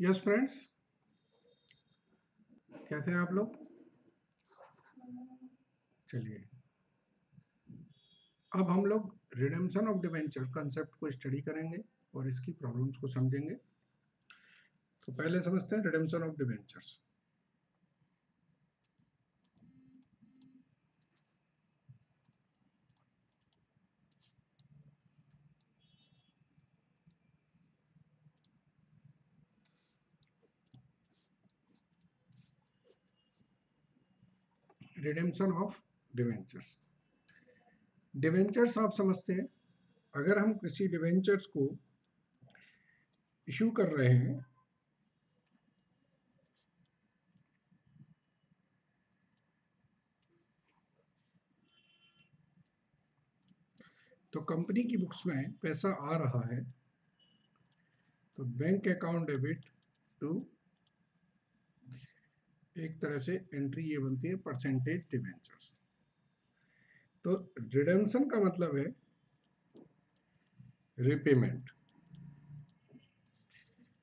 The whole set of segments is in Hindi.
यस फ्रेंड्स कैसे हैं आप लोग? चलिए। अब हम लोग रिडेम्पशन ऑफ़ डिवेंचर कंसेप्ट को स्टडी करेंगे और इसकी प्रॉब्लम्स को समझेंगे। तो पहले समझते हैं redemption of debentures redemption of debentures debentures आप समझते हैं, अगर हम किसी डिवेंचर्स को इशू कर रहे हैं तो कंपनी की बुक्स में पैसा आ रहा है तो बैंक अकाउंट डेबिट टू एक तरह से एंट्री ये बनती है परसेंटेज डिवेंचर्स तो रिडेम्पशन का मतलब है रिपेमेंट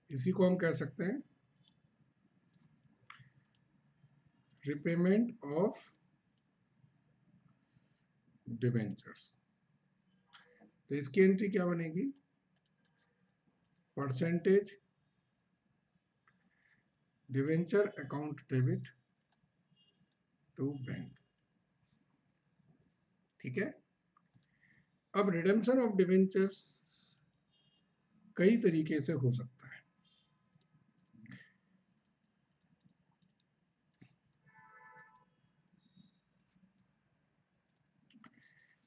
इसी को हम कह सकते हैं रिपेमेंट ऑफ़ डिवेंचर्स तो इसकी एंट्री क्या बनेगी? Percentage debenture account debit to bank ठीक है? अब रिडेम्पशन ऑफ़ डिवेंचर्स कई तरीके से हो सकता है।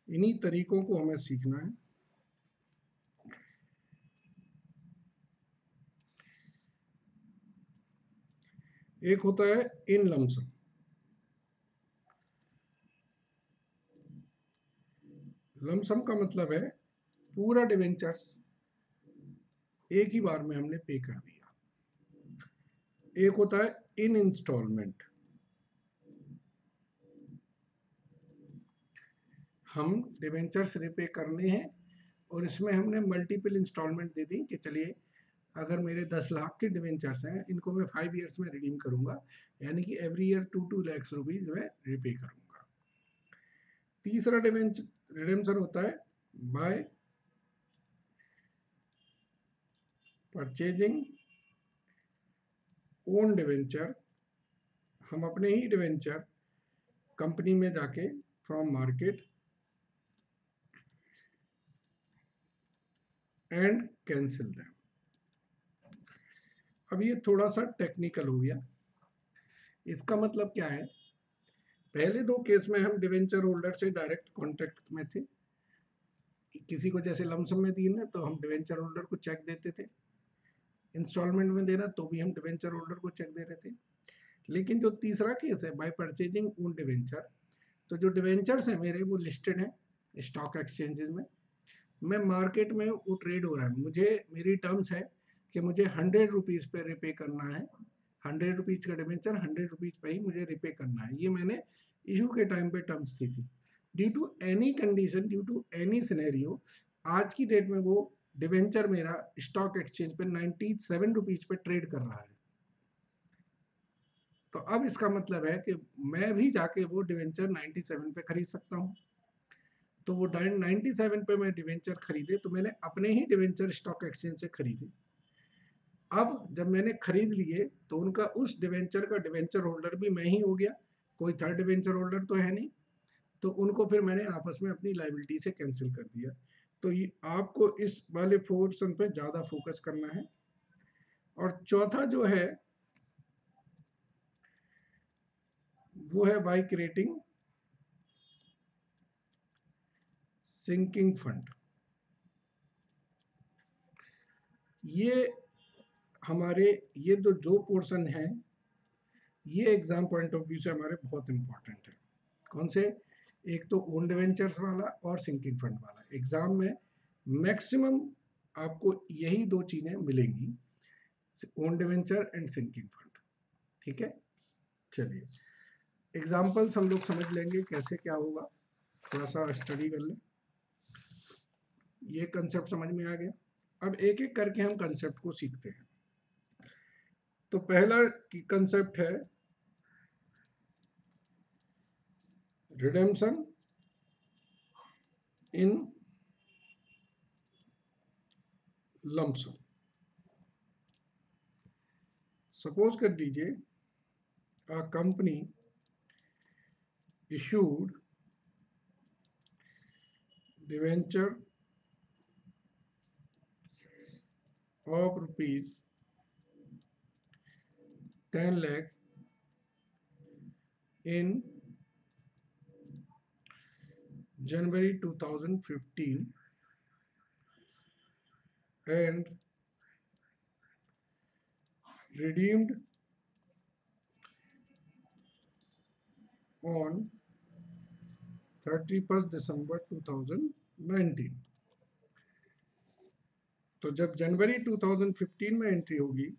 इन्हीं तरीकों को हमें सीखना है। एक होता है इन लमसम। लमसम का मतलब है पूरा डिवेंचर्स एक ही बार में हमने पे कर दिया। एक होता है इन इंस्टॉलमेंट। हम डिवेंचर्स रिपे करने हैं और इसमें हमने मल्टीपल इंस्टॉलमेंट दे दी कि चलिए अगर मेरे दस लाख के डिवेंचर्स हैं, इनको मैं फाइव ईयर्स में रिडीम करूँगा, यानी कि every year two two lakhs rupees मैं रिपे करूँगा। तीसरा डिवेंचर रिडेम्पशन होता है बाय परचेजिंग ओन डिवेंचर हम अपने ही डिवेंचर कंपनी में जाके from market and cancel them अब ये थोड़ा सा टेक्निकल हो गया। इसका मतलब क्या है? पहले दो केस में हम डिवेंचर होल्डर से डायरेक्ट कॉन्टेक्ट में थे। किसी को जैसे लमसम में दी ना तो हम डिवेंचर होल्डर को चेक देते थे। इंस्टॉलमेंट में देना तो भी हम डिवेंचर होल्डर को चेक दे रहे थे। लेकिन जो तीसरा केस है बाय परचेजिंग उन डिवेंचर तो जो डिवेंचर्स हैं मेरे, वो लिस्टेड हैं स्टॉक एक्सचेंजेस में। मैं मार्केट में वो ट्रेड हो रहा है। मुझे, मेरी टर्म्स है कि मुझे हंड्रेड रुपीज़ पे रिपे करना है। हंड्रेड रुपीज़ का डिवेंचर हंड्रेड रुपीज़ पे ही मुझे रिपे करना है। ये मैंने इशू के टाइम पे टर्म्स दी थी। Due to any condition due to any scenario आज की डेट में वो डिवेंचर मेरा स्टॉक एक्सचेंज पे नाइन्टी सेवन रुपीज़ पे ट्रेड कर रहा है। तो अब इसका मतलब है कि मैं भी जाके वो डिवेंचर 97 पे खरीद सकता हूँ। तो वो 97 पे मैं डिवेंचर खरीदे तो मैंने अपने ही डिवेंचर स्टॉक एक्सचेंज से खरीदे। अब जब मैंने खरीद लिए तो उनका उस डिवेंचर का डिवेंचर होल्डर भी मैं ही हो गया। कोई थर्ड डिवेंचर होल्डर तो है नहीं। तो उनको फिर मैंने आपस में अपनी लाइबिलिटी से कैंसिल कर दिया। तो ये आपको इस वाले फोर्सन पे ज़्यादा फोकस करना है। और चौथा जो है, वो है बाई क्रिएटिंग सिंकिंग फंड ये हमारे, ये जो दो पोर्शन हैं, ये एग्ज़ाम पॉइंट ऑफ़ व्यू से हमारे बहुत इंपॉर्टेंट है। कौन से? एक तो ओन डिवेंचर्स वाला और सिंकिंग फंड वाला। एग्ज़ाम में मैक्सिमम आपको यही दो चीज़ें मिलेंगी own debenture and sinking fund ठीक है? चलिए। एग्जाम्पल्स हम लोग समझ लेंगे कैसे क्या होगा। थोड़ा सा स्टडी कर लें। ये कंसेप्ट समझ में आ गया। अब एक एक करके हम कंसेप्ट को सीखते हैं। तो पहला कंसेप्ट है रिडेम्पशन इन लंपसम सपोज़ कर दीजिए a company issued debenture of rupees 10 lakh in January 2015 and redeemed on 31st December 2019 तो जब जनवरी 2015 में एंट्री होगी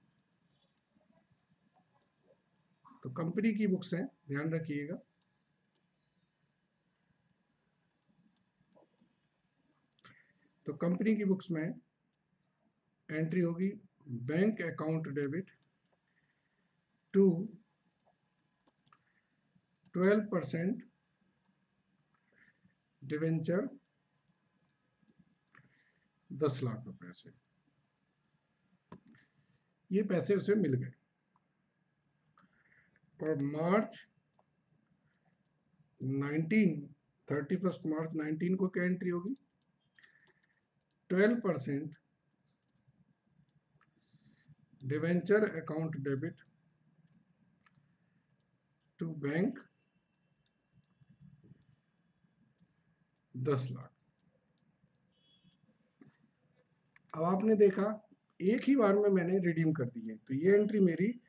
तो कंपनी की बुक्स हैं, ध्यान रखिएगा। तो कंपनी की बुक्स में एंट्री होगी bank account debit to twelve percent debenture दस लाख रुपए से। ये पैसे उसे मिल गए। और मार्च 19 थर्टी फ़र्स्ट मार्च 19 को क्या एंट्री होगी? 12 percent debenture account debit to bank दस लाख। अब आपने देखा, एक ही बार में मैंने रिडीम कर दी है। तो ये एंट्री मेरी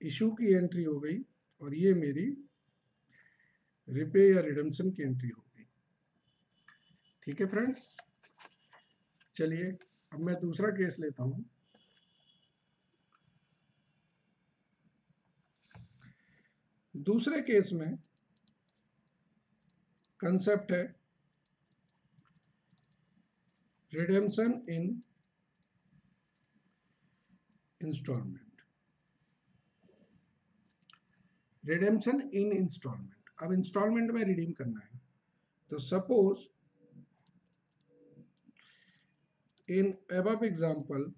इशू की एंट्री हो गई और ये मेरी रिपे या रिडम्शन की एंट्री हो गई। ठीक है फ्रेंड्स चलिए, अब मैं दूसरा केस लेता हूँ। दूसरे केस में कंसेप्ट है redemption in installment redemption in installment अब इंस्टॉलमेंट में रिडीम करना है। तो suppose in above example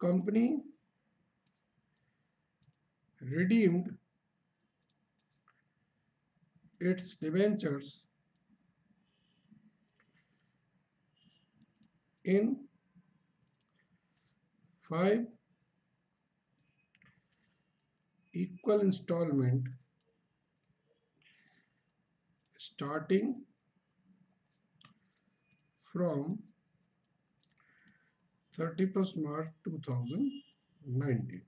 company redeemed its debentures in five equal installment starting from 31st March 2019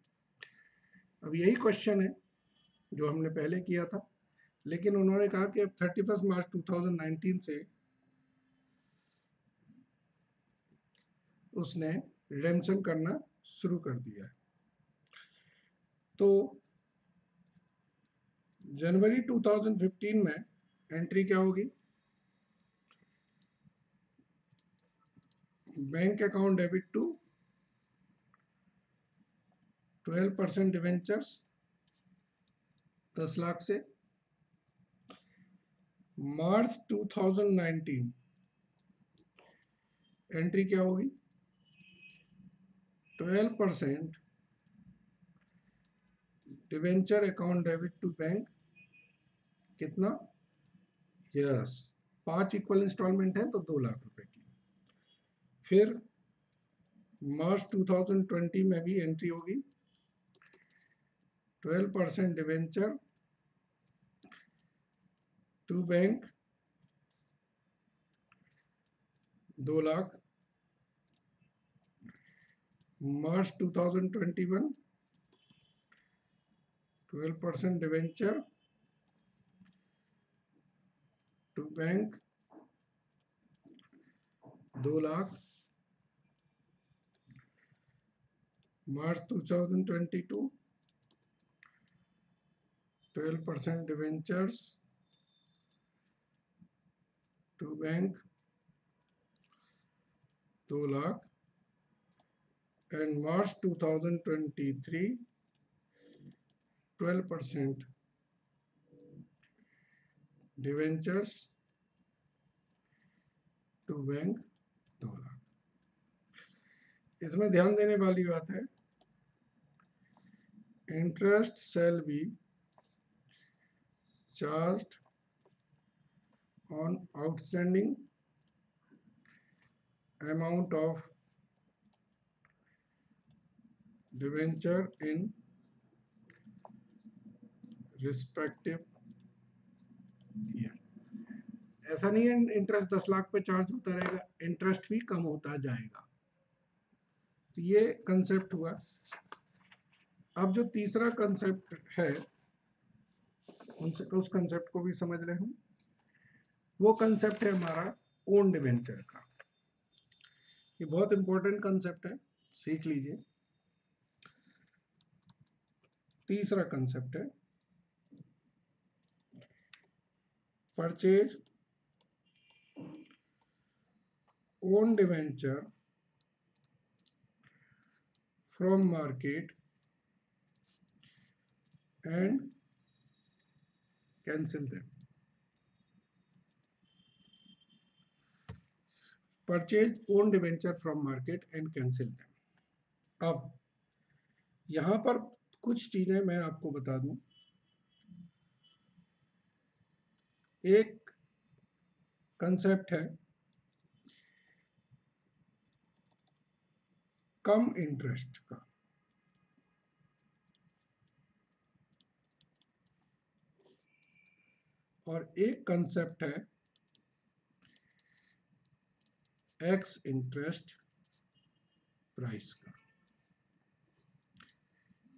अब यही क्वेश्चन है, जो हमने पहले किया था। लेकिन उन्होंने कहा कि अब थर्टी फ़र्स्ट मार्च 2019 से उसने रिडेम्पशन करना शुरू कर दिया है। तो जनवरी 2015 में एंट्री क्या होगी? Bank account debit to 12 percent debentures दस लाख से। मार्च 2019 एंट्री क्या होगी? 12 percent debenture account debit to bank कितना? यस पाँच इक्वल इंस्टॉलमेंट है तो दो लाख रुपए की। फिर मार्च 2020 में भी एंट्री होगी। 12 परसेंट डिवेंचर टू बैंक दो lakh March 2021 12% debenture to bank 2 lakh. March 2022 12% debentures to bank 2 lakh. And March 2023 12 percent debentures to bank दो लाख. इसमें ध्यान देने वाली बात है interest shall be charge on outstanding amount of in respective year. ऐसा नहीं है इंटरेस्ट दस लाख पे चार्ज होता रहेगा इंटरेस्ट भी कम होता जाएगा। तो ये कंसेप्ट हुआ। अब जो तीसरा कंसेप्ट है, उनसे, उस कंसेप्ट को भी समझ रहे हम वो कंसेप्ट है हमारा ओन डिवेंचर का। ये बहुत इंपॉर्टेंट कंसेप्ट है, सीख लीजिए। तीसरा कंसेप्ट है। Purchase own debenture from market and cancel purchase own debenture from market and cancel अब, यहाँ पर कुछ चीज़ें मैं आपको बता दूँ। एक कंसेप्ट है, कम इंटरेस्ट का। और एक कंसेप्ट है एक्स इंटरेस्ट प्राइस का।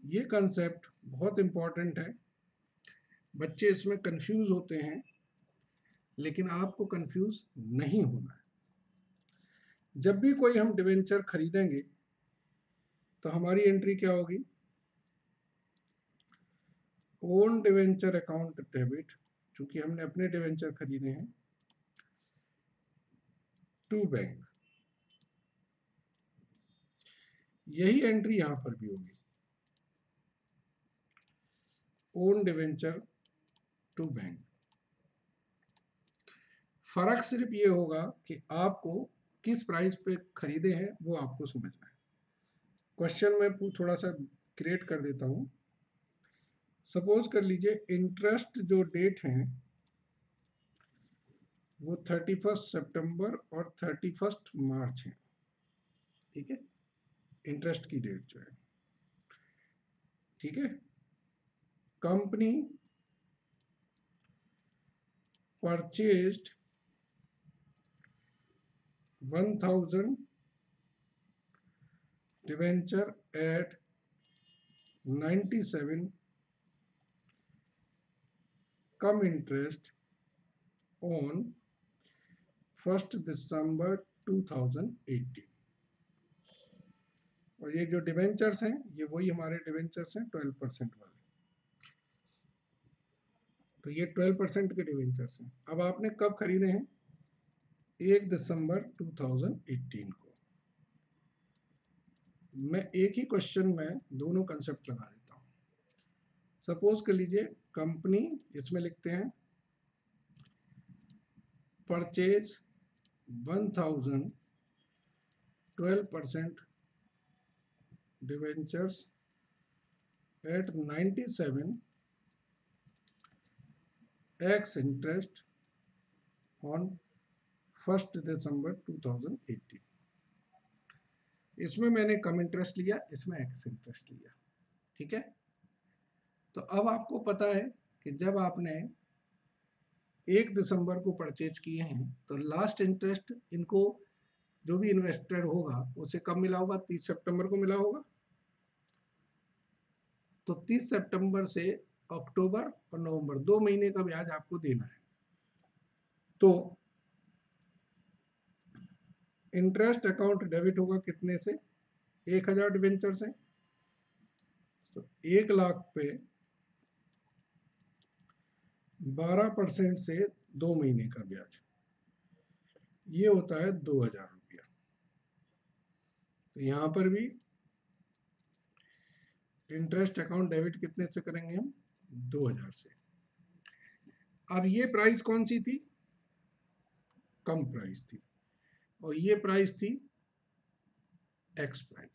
ये कंसेप्ट बहुत इंपॉर्टेंट है। बच्चे इसमें कंफ्यूज होते हैं, लेकिन आपको कंफ्यूज नहीं होना है। जब भी कोई हम डिवेंचर खरीदेंगे तो हमारी एंट्री क्या होगी? ओन डिवेंचर अकाउंट डेबिट क्योंकि हमने अपने डिवेंचर खरीदे हैं टू बैंक यही एंट्री यहाँ पर भी होगी। ओन डिवेंचर टू बैंक फ़र्क सिर्फ़ ये होगा कि आपको किस प्राइस पे खरीदे हैं, वो आपको समझना है। क्वेश्चन में थोड़ा सा क्रिएट कर देता हूँ। सपोज़ कर लीजिए इंटरेस्ट जो डेट है, वो थर्टी फ़र्स्ट सेप्टेम्बर और थर्टी फ़र्स्ट मार्च है। ठीक है? इंटरेस्ट की डेट जो है। ठीक है? One thousand debenture at ninety seven cum interest on first December 2018 और ये जो डिवेंचर्स हैं, ये वही हमारे डिवेंचर्स हैं 12 परसेंट वाले। तो ये 12 परसेंट के डिवेंचर्स हैं। अब आपने कब खरीदे हैं? एक दिसंबर 2018 को। मैं एक ही क्वेश्चन में दोनों कंसेप्ट लगा देता हूँ। सपोज़ कर लीजिए कंपनी इसमें लिखते हैं purchase 1000 12 percent debentures at 97 x interest on first December 2018 इसमें मैंने कम इंटरेस्ट लिया, इसमें एक्स इंटरेस्ट लिया, ठीक है? तो अब आपको पता है कि जब आपने एक दिसंबर को परचेज किए हैं तो लास्ट इंटरेस्ट इनको जो भी इन्वेस्टर होगा, उसे कब मिला होगा? तीस सितंबर को मिला होगा। तो तीस सितंबर से अक्टूबर और नवंबर, दो महीने का ब्याज आपको देना है। तो इंटरेस्ट अकाउंट डेबिट होगा कितने से? एक हज़ार डिवेंचर से तो एक लाख पे बारह परसेंट से दो महीने का ब्याज। ये होता है दो हज़ार रुपया। तो यहाँ पर भी इंटरेस्ट अकाउंट डेबिट कितने से करेंगे हम? 2000 से। अब ये प्राइस कौन सी थी? कम प्राइस थी। और ये प्राइस थी एक्स प्राइस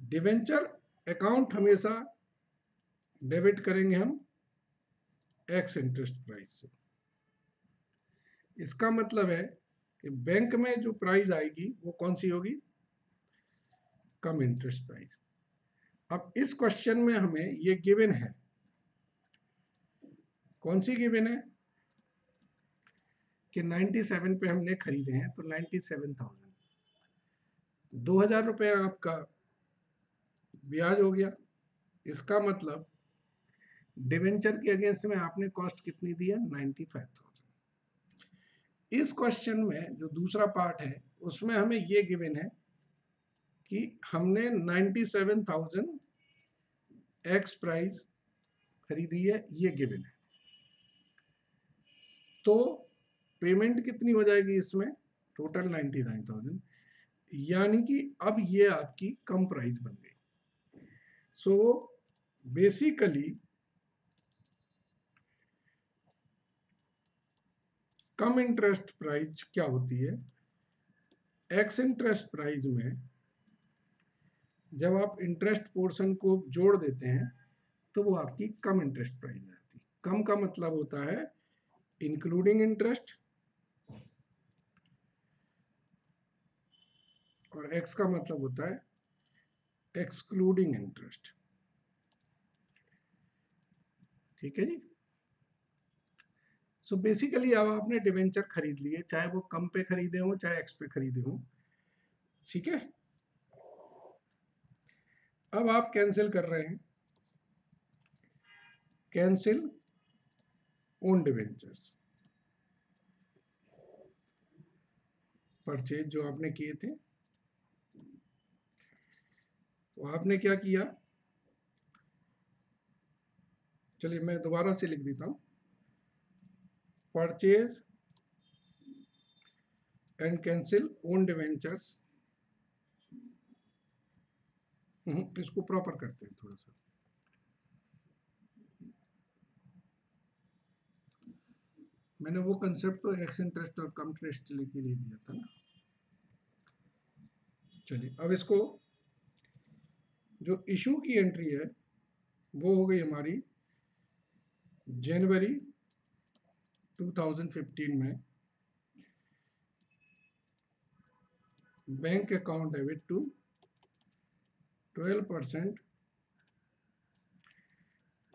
डिवेंचर अकाउंट हमेशा डेबिट करेंगे हम एक्स इंटरेस्ट प्राइस से। इसका मतलब है कि बैंक में जो प्राइस आएगी वो कौन सी होगी? कम इंटरेस्ट प्राइस अब इस क्वेश्चन में हमें ये गिवन है। कौन सी गिवन है? कि 97 पे हमने खरीदे हैं तो 97,000 दो हज़ार रुपये आपका ब्याज हो गया। इसका मतलब डिवेंचर के अगेंस्ट में आपने कॉस्ट कितनी दी है? 95,000 इस क्वेश्चन में जो दूसरा पार्ट है उसमें हमें ये गिवन है कि हमने 97,000 एक्स प्राइस खरीदी है ये गिवन है। तो पेमेंट कितनी हो जाएगी इसमें? टोटल 99,000 यानी कि अब ये आपकी कम प्राइस बन गई। So basically cum interest price क्या होती है? एक्स इंटरेस्ट प्राइस में जब आप इंटरेस्ट पोर्शन को जोड़ देते हैं तो वो आपकी कम इंटरेस्ट प्राइस आती है। कम का मतलब होता है इंक्लूडिंग इंटरेस्ट और एक्स का मतलब होता है एक्सक्लूडिंग इंटरेस्ट ठीक है जी? सो so बेसिकली अब आपने डिवेंचर खरीद लिए चाहे वो कम पे खरीदे हो, चाहे एक्स पे खरीदे हो। ठीक है? अब आप कैंसिल कर रहे हैं। कैंसिल ओन डिवेंचर्स परचेज जो आपने किए थे तो आपने क्या किया? चलिए मैं दोबारा से लिख देता हूँ। Purchase and cancel own debentures इसको प्रॉपर करते हैं थोड़ा सा। मैंने वो कंसेप्ट तो एक्स इंटरेस्ट और कम इंटरेस्ट के लिए दिया था ना। चलिए, अब इसको जो इशू की एंट्री है, वो हो गई हमारी जनवरी 2015 में bank account debit to 12 percent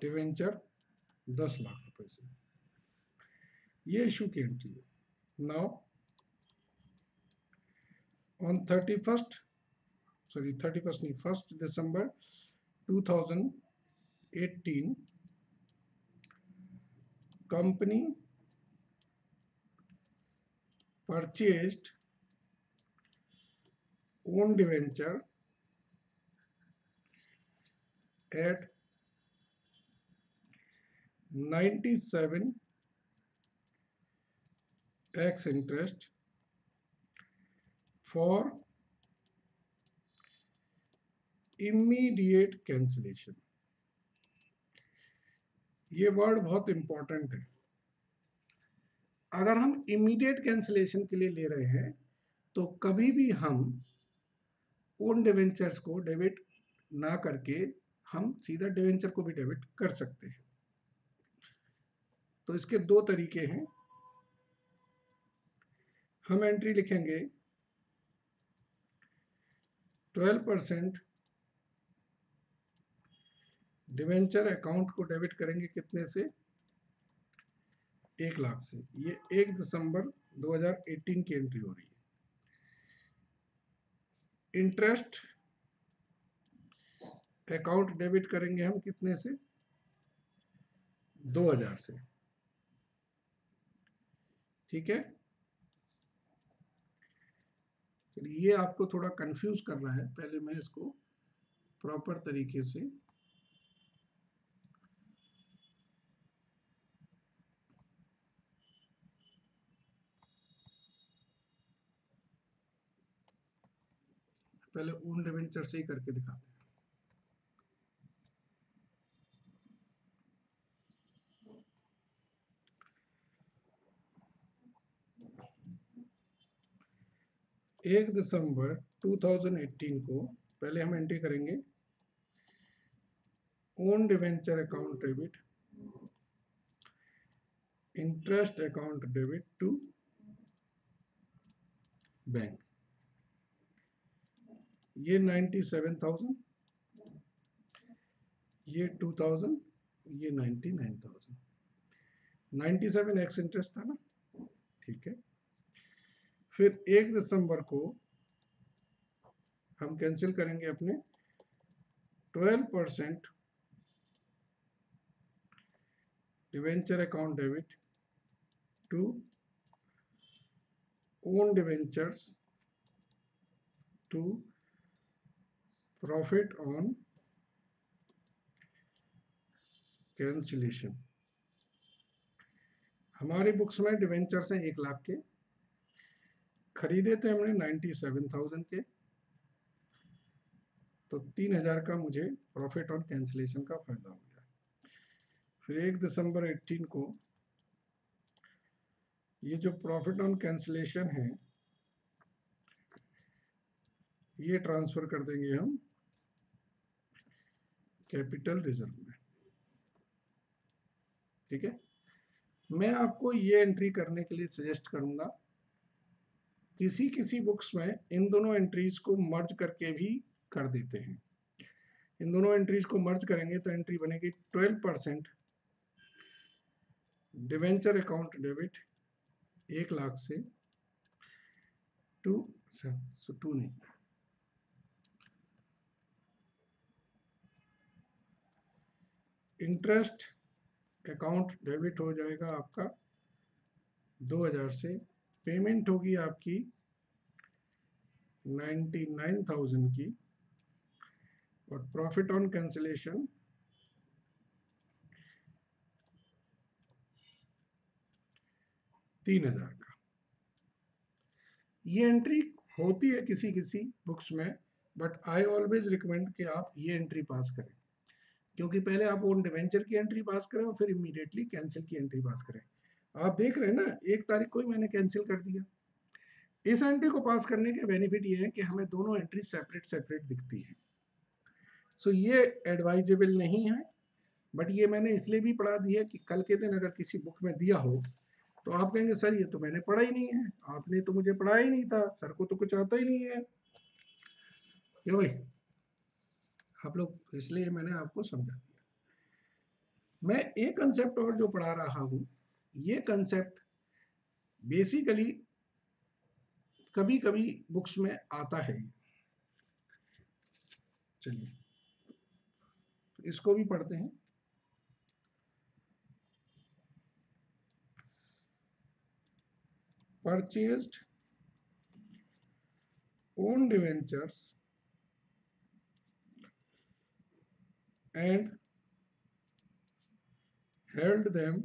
debenture 10 lakh रुपए से। ये इशू की एंट्री है now on thirty first sorry 31st नहीं first December 2018 company purchased own debenture at 97 tax interest for immediate cancellation ये वर्ड बहुत इंपॉर्टेंट है। अगर हम इमीडिएट कैंसिलेशन के लिए ले रहे हैं तो कभी भी हम ओन डिवेंचर्स को डेबिट ना करके हम सीधा डिवेंचर को भी डेबिट कर सकते हैं। तो इसके दो तरीके हैं। हम एंट्री लिखेंगे। 12 परसेंट डिवेंचर अकाउंट को डेबिट करेंगे कितने से? एक लाख से। ये एक दिसंबर 2018 की एंट्री हो रही है। इंटरेस्ट अकाउंट डेबिट करेंगे हम कितने से? 2000 से। ठीक है? चलिए, ये आपको थोड़ा कंफ्यूज कर रहा है। पहले मैं इसको प्रॉपर तरीके से पहले ओन डिवेंचर से ही करके दिखाते हैं। एक दिसंबर 2018 को पहले हम एंट्री करेंगे। Own debenture account debit interest account debit to bank ये नाइन्टी सेवन थाउज़ेंड ये टू थाउज़ेंड ये ninety nine thousand ninety seven ex interest था ना? ठीक है। फिर एक दिसंबर को हम कैंसिल करेंगे अपने twelve percent debenture account debit to own debentures to profit on cancellation हमारी बुक्स में डिवेंचर्स हैं एक लाख के। खरीदे थे हमने नाइन्टी सेवन थाउज़ेंड के। तो तीन हज़ार का मुझे प्रॉफिट ऑन कैंसिलेशन का फ़ायदा हो गया। फिर एक दिसंबर एटीन को ये जो प्रॉफिट ऑन कैंसिलेशन है, ये ट्रांसफ़र कर देंगे हम कैपिटल रिज़र्व में। ठीक है? मैं आपको ये एंट्री करने के लिए सजेस्ट करूँगा किसी किसी बुक्स में इन दोनों एंट्रीज को मर्ज करके भी कर देते हैं। इन दोनों एंट्रीज को मर्ज करेंगे तो एंट्री बनेगी twelve percent debenture account debit एक लाख से टू सो टू नहीं। इंटरेस्ट अकाउंट डेबिट हो जाएगा आपका दो हज़ार से पेमेंट होगी आपकी नाइन्टी नाइन थाउज़ेंड की और प्रॉफिट ऑन कैंसिलेशन तीन हज़ार का। ये एंट्री होती है किसी किसी बुक्स में बट आई ऑलवेज रिकमेंड कि आप ये एंट्री पास करें। क्योंकि पहले आप ओन डिवेंचर की एंट्री पास करें और फिर इमीडिएटली कैंसिल की एंट्री पास करें। आप देख रहे हैं ना एक तारीख को ही मैंने कैंसिल कर दिया। इस एंट्री को पास करने के बेनिफिट ये है कि हमें दोनों एंट्री सेपरेट सेपरेट दिखती है। सो so, ये एडवाइजेबल नहीं है बट ये मैंने इसलिए भी पढ़ा दिया कि कल के दिन अगर किसी बुक में दिया हो तो आप कहेंगे सर ये तो मैंने पढ़ा ही नहीं है। आपने तो मुझे पढ़ा ही नहीं था। सर को तो कुछ आता ही नहीं है। क्यों भाई? आप लोग इसलिए मैंने आपको समझा दिया। मैं एक कंसेप्ट और जो पढ़ा रहा हूँ ये कंसेप्ट बेसिकली कभी कभी बुक्स में आता है। चलिए, इसको भी पढ़ते हैं। Purchased own debentures and held them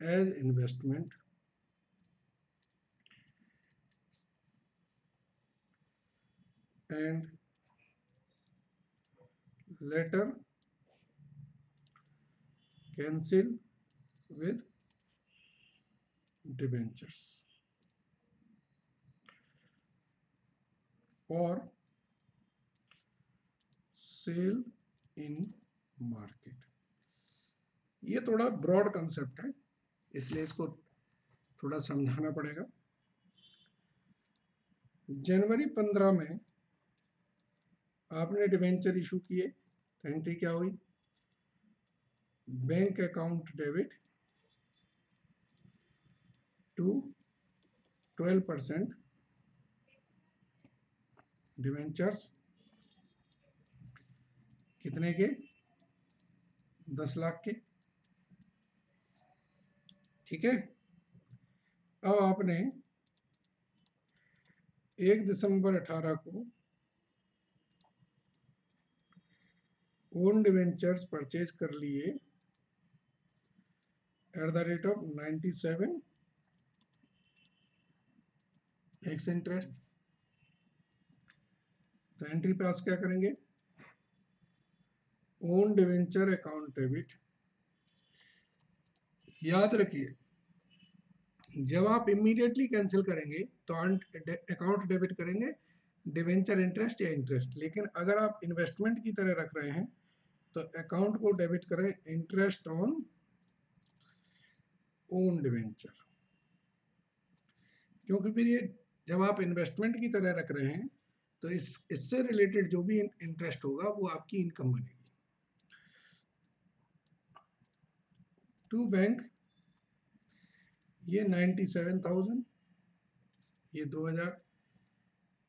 as investment and later cancel with debentures or sell in market ये थोड़ा ब्रॉड कंसेप्ट है इसलिए इसको थोड़ा समझाना पड़ेगा। जनवरी पंद्रह में आपने डिवेंचर इशू किए तो एंट्री क्या हुई? Bank account debit to twelve percent debentures कितने के? दस लाख के। ठीक है? अब आपने एक दिसंबर अठारह को ओन डिवेंचर्स परचेज कर लिए at the rate of ninety seven ex interest तो एंट्री पास क्या करेंगे? ओन डिवेंचर अकाउंट डेबिट याद रखिए जब आप इमीडिएटली कैंसिल करेंगे तो अकाउंट डेबिट करेंगे डिवेंचर इंटरेस्ट या इंटरेस्ट लेकिन अगर आप इन्वेस्टमेंट की तरह रख रहे हैं तो अकाउंट को डेबिट करें इंटरेस्ट ऑन ओन डिवेंचर क्योंकि फिर ये जब आप इन्वेस्टमेंट की तरह रख रहे हैं तो इस, इससे रिलेटेड जो भी इंटरेस्ट होगा, वो आपकी इनकम बनेगी. टू बैंक ये नाइन्टी सेवन थाउज़ेंड ये दो हज़ार,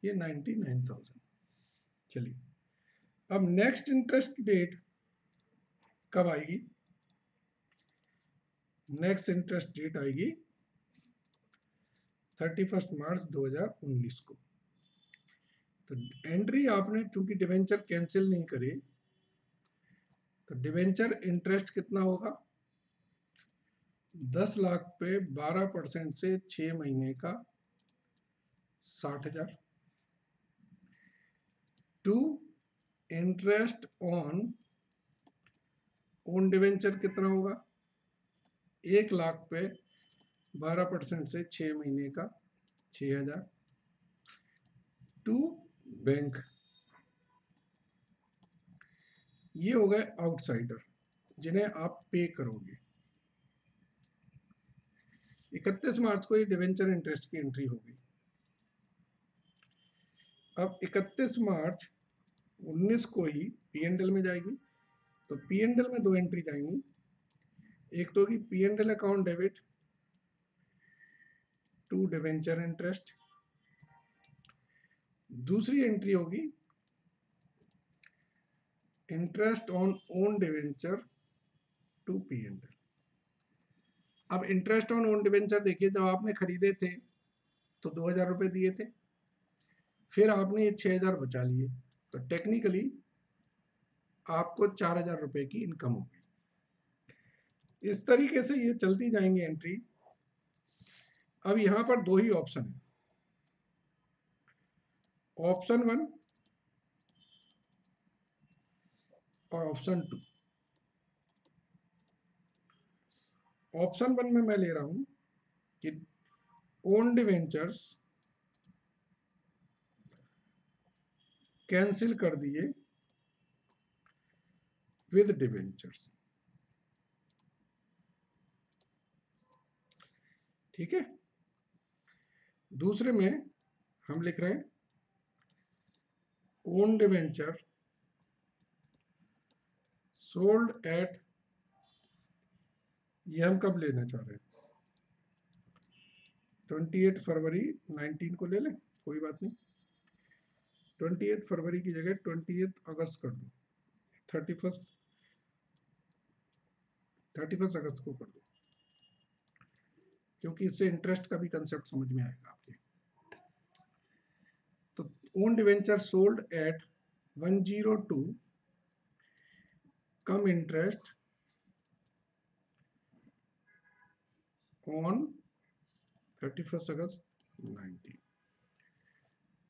ये नाइन्टी नाइन थाउज़ेंड चलिए, अब नेक्स्ट इंटरेस्ट डेट कब आएगी? नेक्स्ट इंटरेस्ट डेट आएगी थर्टी फ़र्स्ट मार्च 2019 को। तो एंट्री आपने, चूँकि डिवेंचर कैंसिल नहीं करे तो डिवेंचर इंटरेस्ट कितना होगा? दस लाख पे बारह परसेंट से छ महीने का साठ हज़ार। To interest on own debenture कितना होगा? एक लाख पे बारह परसेंट से छ महीने का छ हज़ार। टू बैंक ये हो गए आउटसाइडर जिन्हें आप पे करोगे। 31 मार्च को ये डिवेंचर इंटरेस्ट की एंट्री होगी अब 31 मार्च 19 को ही पीएनडल में जाएगी तो पीएनडल में दो एंट्री जाएँगी। एक तो होगी P and L account debit to debenture interest दूसरी एंट्री होगी interest on own debenture to P and अब इंटरेस्ट ऑन ओन डिवेंचर देखिए, जब आपने खरीदे थे तो दो हज़ार रुपये दिए थे। फिर आपने ये छह हज़ार बचा लिए। तो टेक्निकली आपको चार हज़ार रुपये की इनकम होगी। इस तरीके से ये चलती जाएँगी एंट्री अब यहाँ पर दो ही ऑप्शन है। ऑप्शन वन और ऑप्शन टू ऑप्शन वन में मैं ले रहा हूँ कि ओन डिवेंचर्स कैंसिल कर दिए विद डिवेंचर्स ठीक है? दूसरे में हम लिख रहे हैं ओन डिवेंचर सोल्ड एट ये हम कब लेना चाह रहे हैं? ट्वेंटी एट फरवरी नाइनटीन को ले लें, कोई बात नहीं। ट्वेंटी एट फरवरी की जगह ट्वेंटी एट अगस्त कर दो, thirty first thirty first August को कर दो। क्योंकि इससे इंटरेस्ट का भी कंसेप्ट समझ में आएगा आपके। तो own debenture sold at 102 cum interest on 31 August 19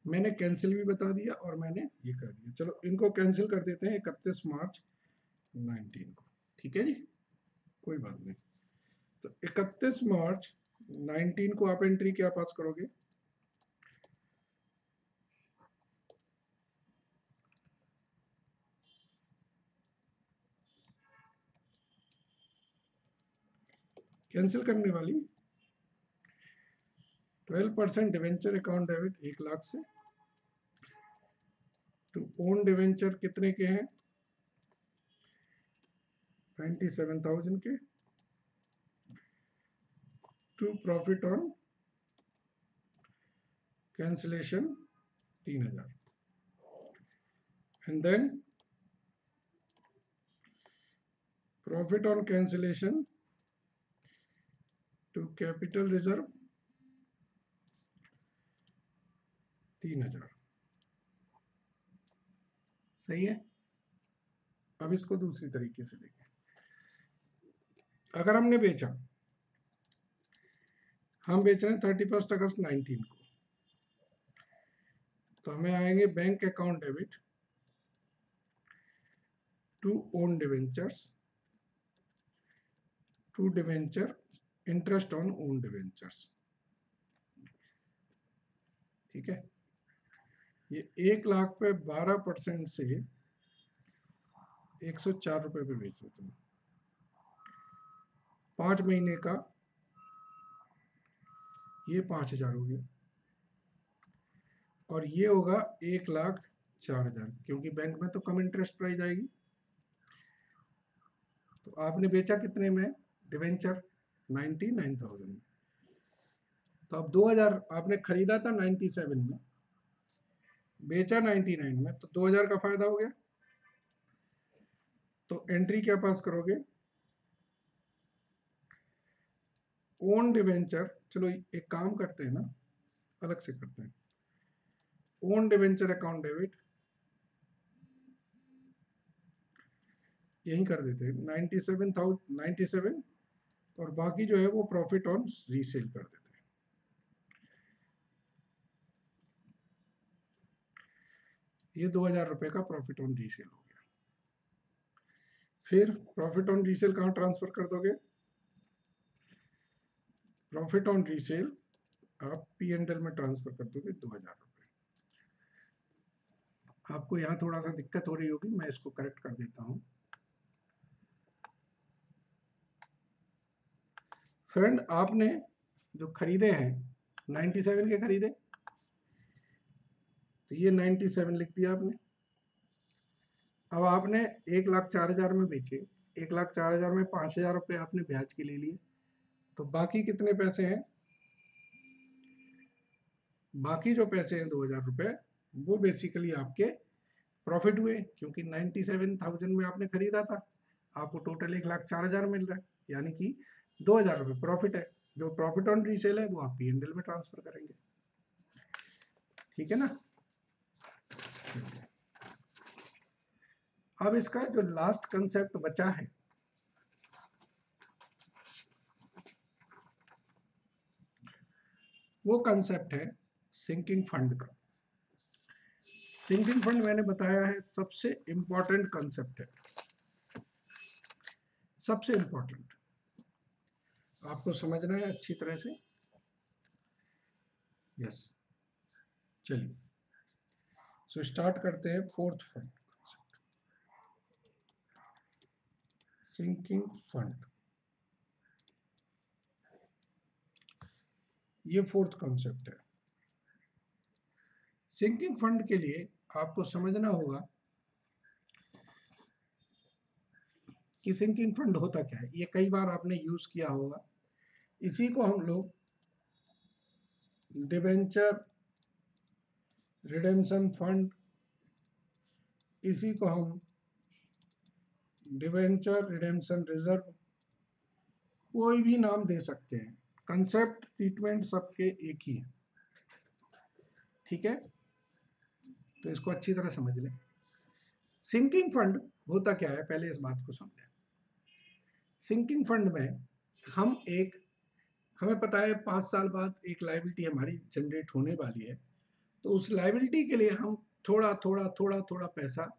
मैंने कैंसिल भी बता दिया और मैंने ये कर दिया। चलो, इनको कैंसिल कर देते हैं इकतीस मार्च 19 को। ठीक है जी? कोई बात नहीं। तो 31 मार्च 19 को आप एंट्री क्या पास करोगे? कैंसिल करने वाली। 12 परसेंट डिवेंचर अकाउंट डेबिट एक लाख से। टू ओन डिवेंचर कितने के हैं? 97,000 के। टू प्रॉफिट ऑन कैंसिलेशन तीन हज़ार। And then profit on cancellation capital reserve तीन हज़ार। सही है? अब इसको दूसरी तरीके से देखें। अगर हमने बेचा, हम बेच रहे हैं थर्टी फ़र्स्ट अगस्त नाइनटीन को। तो हमें आएँगे bank account debit to own debentures to debenture interest on own debentures ठीक है? ये एक लाख पे बारह परसेंट से एक सौ चार रुपए पे बेच देते हैं पाँच महीने का ये पाँच हज़ार हो गया। और ये होगा एक लाख चार हज़ार, क्योंकि बैंक में तो कम इंटरेस्ट प्राइस आएगी। तो आपने बेचा कितने में? Debenture ninety nine thousand. तो अब दो हज़ार आपने खरीदा था नाइन्टी सेवन में, बेचा नाइन्टी नाइन में तो दो हज़ार का फ़ायदा हो गया। तो एंट्री क्या पास करोगे? ओन डिवेंचर, चलो एक काम करते हैं ना, अलग से करते हैं। ओन डिवेंचर अकाउंट डेबिट, यही कर देते हैं। Ninety seven thousand, ninety seven और बाकी जो है वो प्रॉफिट ऑन रीसेल कर देते हैं। ये दो हज़ार रुपए का प्रॉफिट ऑन रीसेल हो गया। फिर प्रॉफिट ऑन रीसेल कहाँ ट्रांसफ़र कर दोगे? प्रॉफिट ऑन रीसेल आप पी एंड एल में ट्रांसफ़र कर दोगे दो हज़ार रुपये आपको यहाँ थोड़ा सा दिक्कत हो रही होगी, मैं इसको करेक्ट कर देता हूँ। फ्रेंड, आपने जो खरीदे हैं 97 के खरीदे तो ये 97 लिख दिया आपने। अब आपने एक लाख चार हज़ार में बेचे, एक लाख चार हज़ार में पाँच हज़ार रुपये आपने ब्याज के ले लिए। तो बाकी कितने पैसे हैं? बाकी जो पैसे हैं दो हज़ार रुपये वो बेसिकली आपके प्रॉफिट हुए, क्योंकि नाइन्टी सेवन थाउज़ेंड में आपने खरीदा था। आपको टोटल एक लाख चार हज़ार मिल रहा है, यानी कि दो हज़ार रुपये प्रॉफिट है। जो प्रॉफिट ऑन रीसेल है, वो आप पी में ट्रांसफ़र करेंगे। ठीक है ना? अब इसका जो लास्ट कंसेप्ट बचा है, वो कंसेप्ट है सिंकिंग फंड का। सिंकिंग फंड मैंने बताया है, सबसे इंपॉर्टेंट कंसेप्ट है। सबसे इंपॉर्टेंट आपको समझना है अच्छी तरह से? यस चलिए। सो स्टार्ट करते हैं फोर्थ फंड सिंकिंग फंड ये फोर्थ कॉन्सेप्ट है। सिंकिंग फंड के लिए आपको समझना होगा कि सिंकिंग फंड होता क्या है? ये कई बार आपने यूज़ किया होगा। इसी को हम लोग डिवेंचर रिडेम्शन फंड इसी को हम डिवेंचर रिडेम्शन रिज़र्व कोई भी नाम दे सकते हैं। कंसेप्ट ट्रीटमेंट सबके एक ही है। ठीक है? तो इसको अच्छी तरह समझ लें। सिंकिंग फंड होता क्या है? पहले इस बात को समझें। सिंकिंग फंड में हम एक हमें पता है पाँच साल बाद एक लाइबिलिटी हमारी जनरेट होने वाली है। तो उस लाइबिलिटी के लिए हम थोड़ा थोड़ा थोड़ा थोड़ा पैसा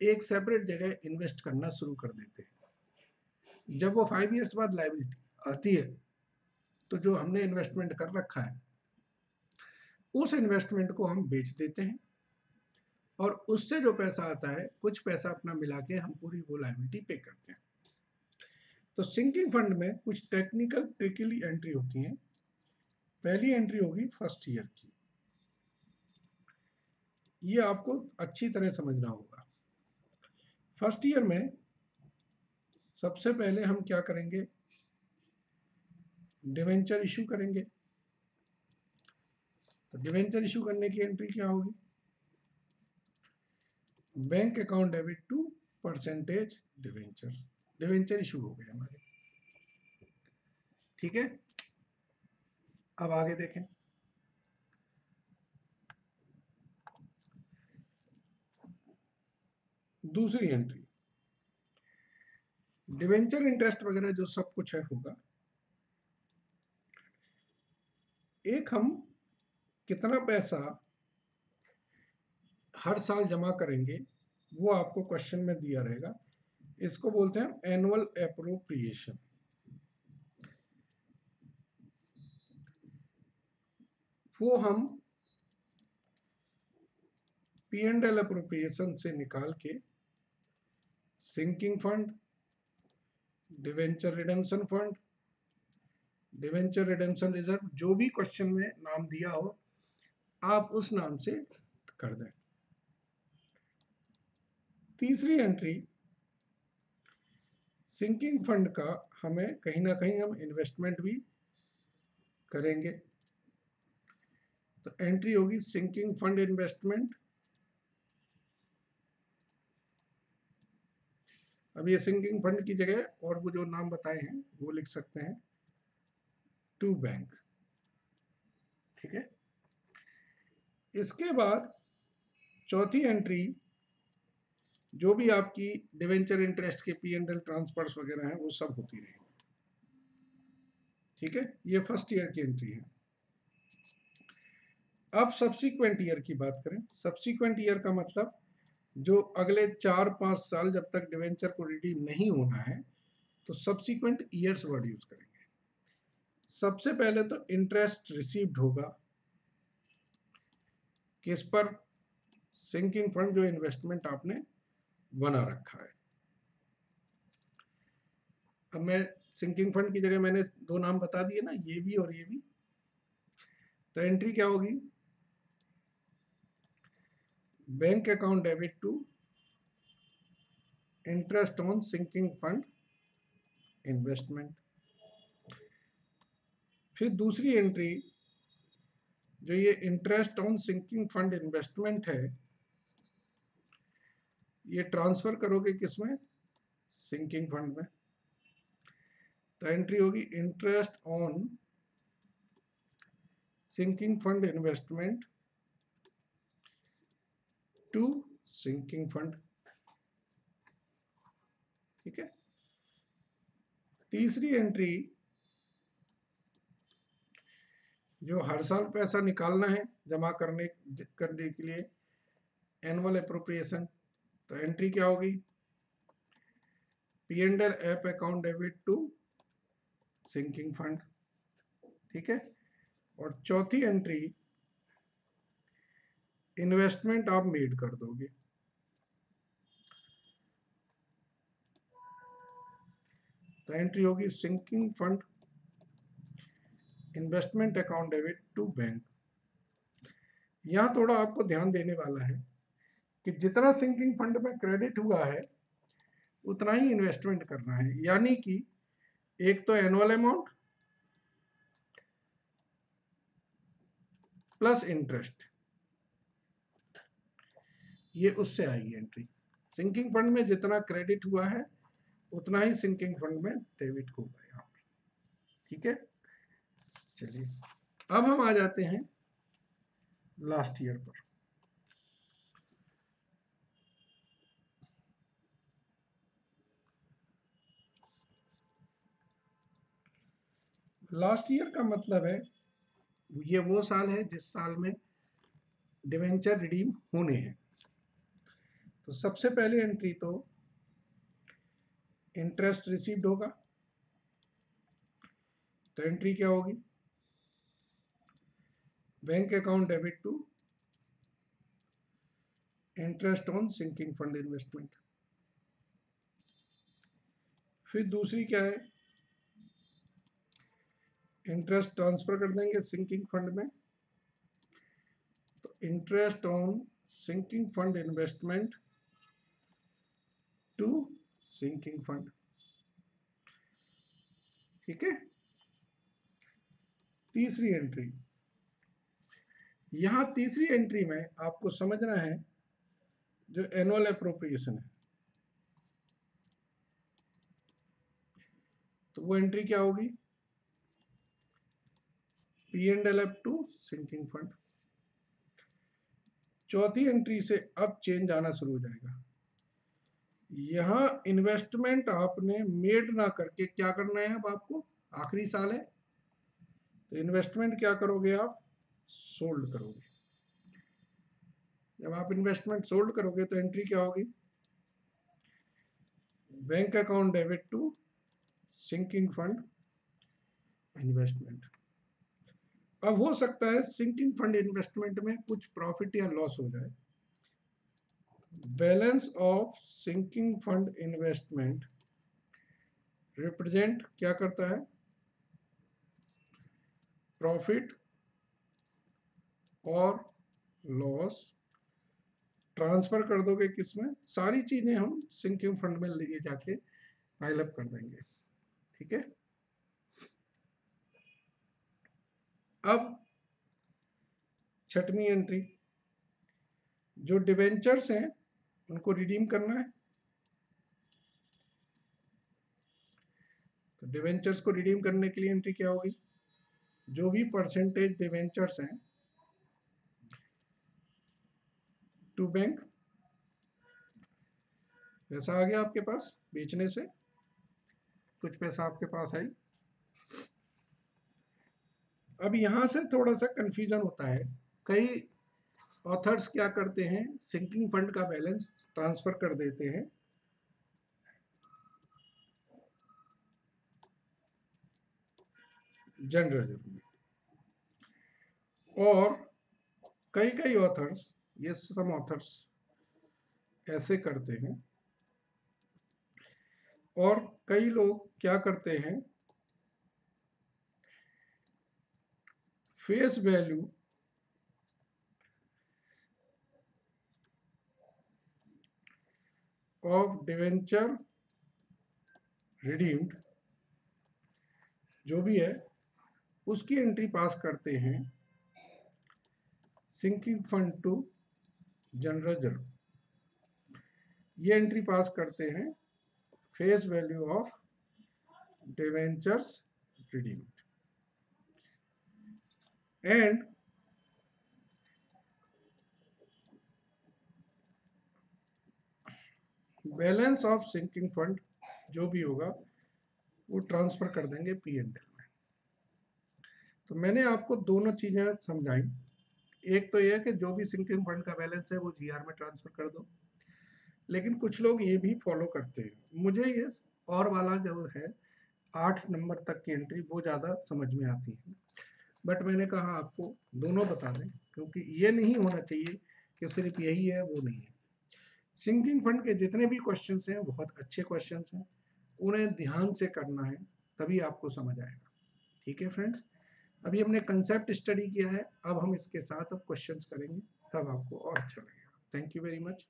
एक सेपरेट जगह इन्वेस्ट करना शुरू कर देते हैं। जब वो फाइव इयर्स बाद लाइबिलिटी आती है तो जो हमने इन्वेस्टमेंट कर रखा है, उस इन्वेस्टमेंट को हम बेच देते हैं और उससे जो पैसा आता है, कुछ पैसा अपना मिला के हम पूरी वो लाइबिलिटी पे करते हैं। तो सिंकिंग फंड में कुछ टेक्निकल ट्रिकली एंट्री होती हैं। पहली एंट्री होगी फ़र्स्ट ईयर की। ये आपको अच्छी तरह समझना होगा। फ़र्स्ट ईयर में सबसे पहले हम क्या करेंगे? डिवेंचर इशू करेंगे। तो डिवेंचर इशू करने की एंट्री क्या होगी? Bank account debit to percentage debenture debenture issue हो गए हमारे। ठीक है? अब आगे देखें। दूसरी एंट्री डिवेंचर इंटरेस्ट वगैरह जो सब कुछ है होगा, एक हम कितना पैसा हर साल जमा करेंगे, वो आपको क्वेश्चन में दिया रहेगा। इसको बोलते हैं एनुअल अप्रोप्रिएशन वो हम पी एंड एल अप्रोप्रिएशन से निकाल के sinking fund debenture redemption fund debenture redemption reserve जो भी क्वेश्चन में नाम दिया हो, आप उस नाम से कर दें। तीसरी एंट्री सिंकिंग फंड का हमें कहीं ना कहीं हम इन्वेस्टमेंट भी करेंगे। तो एंट्री होगी सिंकिंग फंड इन्वेस्टमेंट अब ये सिंकिंग फंड की जगह और वो जो नाम बताए हैं, वो लिख सकते हैं। टू बैंक ठीक है? इसके बाद चौथी एंट्री जो भी आपकी डिवेंचर इंटरेस्ट के पी एंड एल ट्रांसफर्स वगैरह हैं, वो सब होती रहेंगी ठीक है? ये फ़र्स्ट ईयर की एंट्री है। अब सब्सिक्वेंट ईयर की बात करें। सब्सिक्वेंट ईयर का मतलब जो अगले चार पाँच साल जब तक डिवेंचर को रिडीम नहीं होना है तो सब्सिक्वेंट ईयर्स वर्ड यूज़ करेंगे। सबसे पहले तो इंटरेस्ट रिसीव्ड होगा। किस पर? सिंकिंग फंड जो इन्वेस्टमेंट आपने बना रखा है। अब मैं सिंकिंग फंड की जगह मैंने दो नाम बता दिए ना, ये भी और ये भी। तो एंट्री क्या होगी? Bank account debit to interest on sinking fund investment फिर दूसरी एंट्री जो ये interest on sinking fund investment है ये ट्रांसफ़र करोगे किसमें सिंकिंग फंड में। तो एंट्री होगी interest on sinking fund investment to sinking fund ठीक है? तीसरी एंट्री जो हर साल पैसा निकालना है जमा करने करने के लिए एनुअल अप्रोप्रिएशन तो एंट्री क्या होगी? P L account debit to sinking fund ठीक है? और चौथी एंट्री इन्वेस्टमेंट आप मेड कर दोगे। तो एंट्री होगी sinking fund investment account debit to bank यहाँ थोड़ा आपको ध्यान देने वाला है। कि जितना सिंकिंग फंड में क्रेडिट हुआ है, उतना ही इन्वेस्टमेंट करना है। यानी कि एक तो एनुअल अमाउंट प्लस इंटरेस्ट ये उससे आएगी एंट्री सिंकिंग फंड में जितना क्रेडिट हुआ है, उतना ही सिंकिंग फंड में डेबिट होगा यहाँ पर ठीक है? चलिए, अब हम आ जाते हैं लास्ट ईयर पर। लास्ट ईयर का मतलब है, ये वो साल है जिस साल में डिवेंचर रिडीम होने हैं। तो सबसे पहले एंट्री तो इंटरेस्ट रिसीव्ड होगा। तो एंट्री क्या होगी? Bank account debit to interest on sinking fund investment फिर दूसरी क्या है? इंटरेस्ट ट्रांसफ़र कर देंगे सिंकिंग फंड में। तो interest on sinking fund investment to sinking fund ठीक है? तीसरी एंट्री यहाँ तीसरी एंट्री में आपको समझना है जो एनुअल अप्रोप्रिएशन है। तो वो एंट्री क्या होगी? P and L F to sinking fund चौथी एंट्री से अब चेंज आना शुरू हो जाएगा। यहाँ इन्वेस्टमेंट आपने मेड ना करके क्या करना है अब आपको? आखिरी साल है। तो इन्वेस्टमेंट क्या करोगे आप? सोल्ड करोगे। जब आप इन्वेस्टमेंट सोल्ड करोगे तो एंट्री क्या होगी? Bank account debit to sinking fund investment अब हो सकता है सिंकिंग फंड इन्वेस्टमेंट में कुछ प्रॉफिट या लॉस हो जाए। Balance of sinking fund investment represent क्या करता है? प्रॉफिट और लॉस ट्रांसफ़र कर दोगे किसमें? सारी चीज़ें हम सिंकिंग फंड में ले जाके फ़ाइल कर देंगे। ठीक है? अब छठवीं एंट्री जो डिवेंचर्स हैं, उनको रिडीम करना है। तो डिवेंचर्स को रिडीम करने के लिए एंट्री क्या होगी? जो भी परसेंटेज डिवेंचर्स हैं टू बैंक पैसा आ गया आपके पास बेचने से। कुछ पैसा आपके पास आई। अब यहाँ से थोड़ा सा कंफ्यूजन होता है। कई ऑथर्स क्या करते हैं? सिंकिंग फंड का बैलेंस ट्रांसफ़र कर देते हैं। जनरल और कई कई ऑथर्स ये सम ऑथर्स ऐसे करते हैं। और कई लोग क्या करते हैं? Face value of debenture redeemed, जो भी है, उसकी एंट्री पास करते हैं सिंकिंग फंड टू जनरल ज़रूर। ये एंट्री पास करते हैं face value of debentures redeemed. And balance of sinking fund जो भी होगा, वो ट्रांसफ़र कर देंगे पी एंड में। तो मैंने आपको दोनों चीज़ें समझाई। एक तो यह है कि जो भी सिंकिंग फंड का बैलेंस है, वो जीआर में ट्रांसफ़र कर दो। लेकिन कुछ लोग ये भी फॉलो करते हैं। मुझे ये और वाला जो है, आठ नंबर तक की एंट्री वो ज़्यादा समझ में आती है। बट मैंने कहा, आपको दोनों बता दें, क्योंकि ये नहीं होना चाहिए कि सिर्फ़ यही है, वो नहीं है. सिंकिंग फंड के जितने भी क्वेश्चन हैं, बहुत अच्छे क्वेश्चन हैं। उन्हें ध्यान से करना है, तभी आपको समझ आएगा। ठीक है फ्रेंड्स अभी हमने कंसेप्ट स्टडी किया है, अब हम इसके साथ अब क्वेश्चंस करेंगे, तब आपको और अच्छा लगेगा। Thank you very much